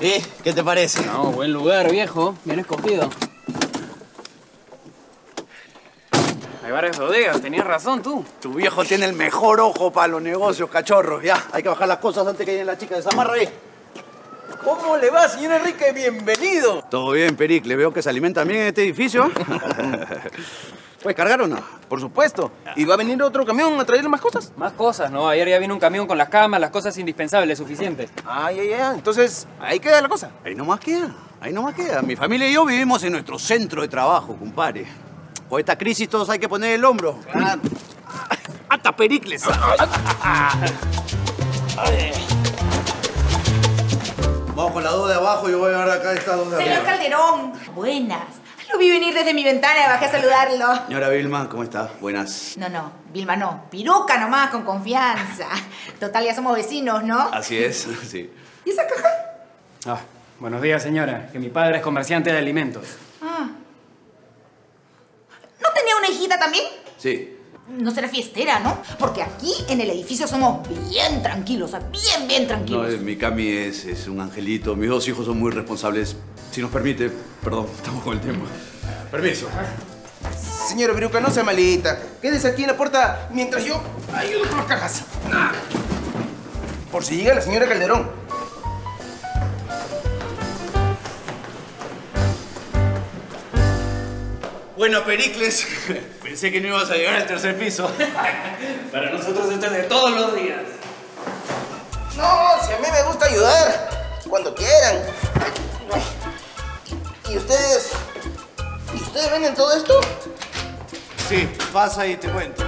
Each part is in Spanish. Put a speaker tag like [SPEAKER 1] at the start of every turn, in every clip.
[SPEAKER 1] ¿Y qué te parece?
[SPEAKER 2] No, buen lugar, viejo. Bien escogido. Hay varias bodegas, tenías razón tú.
[SPEAKER 1] Tu viejo tiene el mejor ojo para los negocios, cachorros. Ya, hay que bajar las cosas antes que llegue la chica de Zamarra ahí.
[SPEAKER 3] ¿Cómo le va, señor Enrique? Bienvenido.
[SPEAKER 1] Todo bien, Pericle. Veo que se alimentan bien en este edificio. ¿Puedes cargar o no?
[SPEAKER 3] Por supuesto. ¿Y va a venir otro camión a traerle más cosas?
[SPEAKER 2] Más cosas, ¿no? Ayer ya vino un camión con las camas, las cosas indispensables, suficientes.
[SPEAKER 3] Ah, ya, ya. Entonces, ahí queda la cosa.
[SPEAKER 1] Ahí nomás queda. Ahí nomás queda. Mi familia y yo vivimos en nuestro centro de trabajo, compadre. Con esta crisis todos hay que poner el hombro. ¡Hasta Pericles! Vamos con la dos de abajo, yo voy a ver acá esta dos de
[SPEAKER 4] Señor
[SPEAKER 1] arriba.
[SPEAKER 4] Calderón, buenas. Lo vi venir desde mi ventana y bajé a saludarlo.
[SPEAKER 1] Señora Vilma, ¿cómo está? Buenas.
[SPEAKER 4] No, no, Vilma no. Piruca nomás, con confianza. Total, ya somos vecinos, ¿no?
[SPEAKER 1] Así es, sí.
[SPEAKER 4] ¿Y esa caja?
[SPEAKER 2] Ah, buenos días, señora. Que mi padre es comerciante de alimentos.
[SPEAKER 4] Ah. ¿No tenía una hijita también?
[SPEAKER 1] Sí.
[SPEAKER 4] No será fiestera, ¿no? Porque aquí en el edificio somos bien tranquilos, o sea, bien, bien
[SPEAKER 1] No,
[SPEAKER 4] tranquilos.
[SPEAKER 1] eh, mi Cami es, es un angelito. Mis dos hijos son muy responsables. Si nos permite, perdón, estamos con el tiempo. Permiso.
[SPEAKER 3] Señora Viruca, no sea malita. Quédese aquí en la puerta mientras yo ayudo con las cajas. Por si llega la señora Calderón.
[SPEAKER 1] Bueno, Pericles, pensé que no ibas a llegar al tercer piso.
[SPEAKER 2] Para nosotros esto es de todos los días.
[SPEAKER 3] No, si a mí me gusta ayudar. Cuando quieran. ¿Y ustedes? ¿Y ustedes venden todo esto?
[SPEAKER 1] Sí, pasa y te cuento.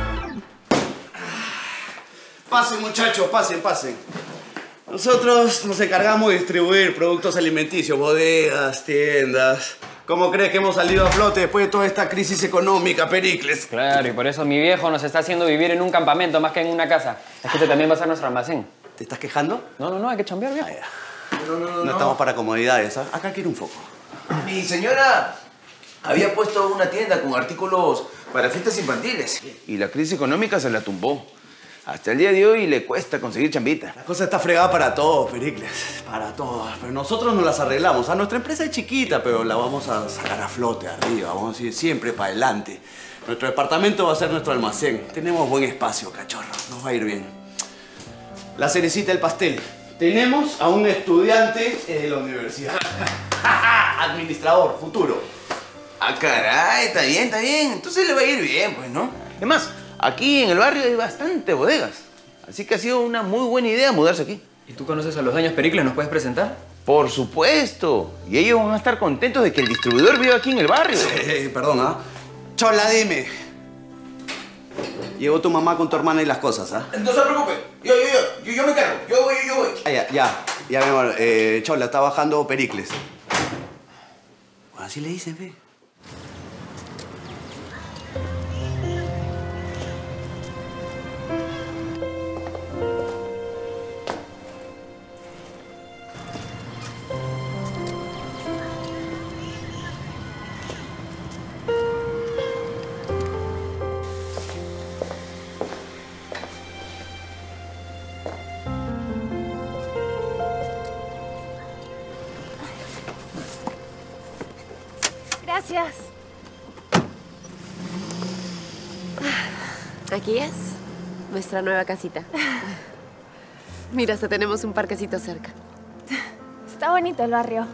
[SPEAKER 1] Pasen, muchachos, pasen, pasen. Nosotros nos encargamos de distribuir productos alimenticios, bodegas, tiendas. ¿Cómo crees que hemos salido a flote después de toda esta crisis económica, Pericles?
[SPEAKER 2] Claro, y por eso mi viejo nos está haciendo vivir en un campamento más que en una casa. Es que este también va a ser nuestro almacén.
[SPEAKER 1] ¿Te estás quejando?
[SPEAKER 2] No, no, no, hay que chambear, viejo.
[SPEAKER 3] No, no, no.
[SPEAKER 1] No estamos para comodidades. ¿ah? Acá quiero un foco.
[SPEAKER 3] Mi señora había puesto una tienda con artículos para fiestas infantiles. Y la crisis económica se la tumbó. Hasta el día de hoy le cuesta conseguir chambita.
[SPEAKER 1] La cosa está fregada para todos, Pericles. Para todos. Pero nosotros nos las arreglamos. A nuestra empresa es chiquita, pero la vamos a sacar a flote arriba. Vamos a ir siempre para adelante. Nuestro departamento va a ser nuestro almacén. Tenemos buen espacio, cachorro. Nos va a ir bien. La cerecita del pastel. Tenemos a un estudiante de la universidad. Administrador, futuro.
[SPEAKER 3] Ah, caray, está bien, está bien. Entonces le va a ir bien, pues, ¿no? Es más, aquí en el barrio hay bastante bodegas. Así que ha sido una muy buena idea mudarse aquí.
[SPEAKER 2] ¿Y tú conoces a los dueños Pericles? ¿Nos puedes presentar?
[SPEAKER 3] Por supuesto. Y ellos van a estar contentos de que el distribuidor viva aquí en el barrio.
[SPEAKER 1] Eh, perdón, ¿ah? Chola, dime. Llegó tu mamá con tu hermana y las cosas, ¿ah?
[SPEAKER 3] No se preocupe. Yo, yo, yo, yo, yo me cargo. Yo voy, yo voy.
[SPEAKER 1] Ah, ya, ya, ya, mi amor. Eh, Chola, está bajando Pericles. Así le dicen, ve.
[SPEAKER 5] Gracias. Aquí es nuestra nueva casita. Mira, hasta tenemos un parquecito cerca.
[SPEAKER 6] Está bonito el barrio.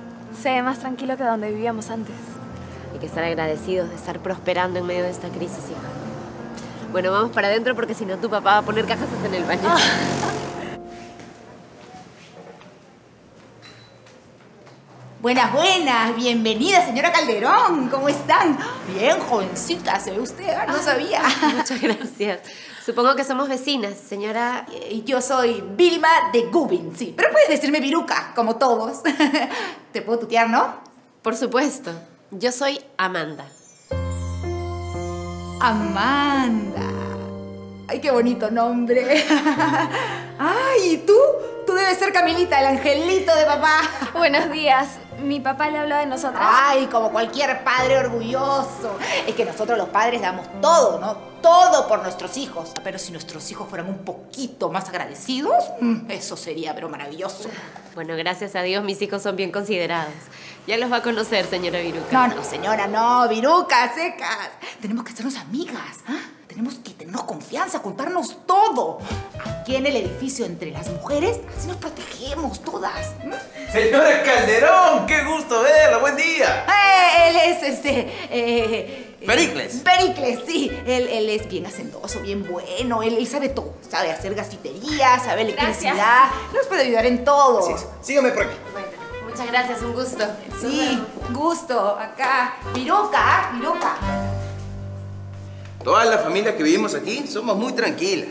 [SPEAKER 6] Se ve más tranquilo que donde vivíamos antes.
[SPEAKER 5] Hay que estar agradecidos de estar prosperando en medio de esta crisis, hija. Bueno, vamos para adentro porque si no tu papá va a poner cajas en el baño.
[SPEAKER 4] Buenas, buenas. Bienvenida, señora Calderón. ¿Cómo están? Bien, jovencita, se ve usted, ¿ah? no sabía.
[SPEAKER 5] Muchas gracias. Supongo que somos vecinas, señora.
[SPEAKER 4] Yo soy Vilma de Gubin, sí. Pero puedes decirme Viruca, como todos. Te puedo tutear, ¿no?
[SPEAKER 5] Por supuesto. Yo soy Amanda.
[SPEAKER 4] Amanda. Ay, qué bonito nombre. Ay, ¿y tú? Tú debes ser Camilita, el angelito de papá.
[SPEAKER 6] Buenos días. Mi papá le habló de nosotras.
[SPEAKER 4] Ay, como cualquier padre orgulloso. Es que nosotros los padres damos todo, ¿no? Todo por nuestros hijos. Pero si nuestros hijos fueran un poquito más agradecidos, mm, eso sería, pero maravilloso.
[SPEAKER 5] Bueno, gracias a Dios mis hijos son bien considerados. Ya los va a conocer, señora Viruca.
[SPEAKER 4] No, no, señora, no, virucas, secas. Tenemos que hacernos amigas. ¿ah? Tenemos que tenernos confianza, contarnos todo. Aquí en el edificio entre las mujeres, así nos protegemos todas.
[SPEAKER 3] Señora Calderón, qué gusto verla, buen día.
[SPEAKER 4] Eh, él es este. eh,
[SPEAKER 3] Pericles.
[SPEAKER 4] Pericles, sí. Él, él es bien hacendoso, bien bueno. Él, él sabe todo. Sabe hacer gasfitería, sabe electricidad. Nos puede ayudar en todo.
[SPEAKER 3] Sí, sígame por aquí.
[SPEAKER 5] Bueno, muchas gracias, un gusto.
[SPEAKER 4] Sí, gusto. Acá. Viruca, ¿ah? Viruca.
[SPEAKER 3] Toda la familia que vivimos aquí somos muy tranquilas.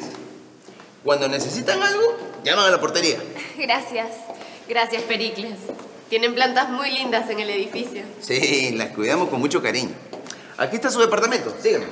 [SPEAKER 3] Cuando necesitan algo, llaman a la portería.
[SPEAKER 6] Gracias.
[SPEAKER 5] Gracias, Pericles. Tienen plantas muy lindas en el edificio.
[SPEAKER 3] Sí, las cuidamos con mucho cariño. Aquí está su departamento, sígame.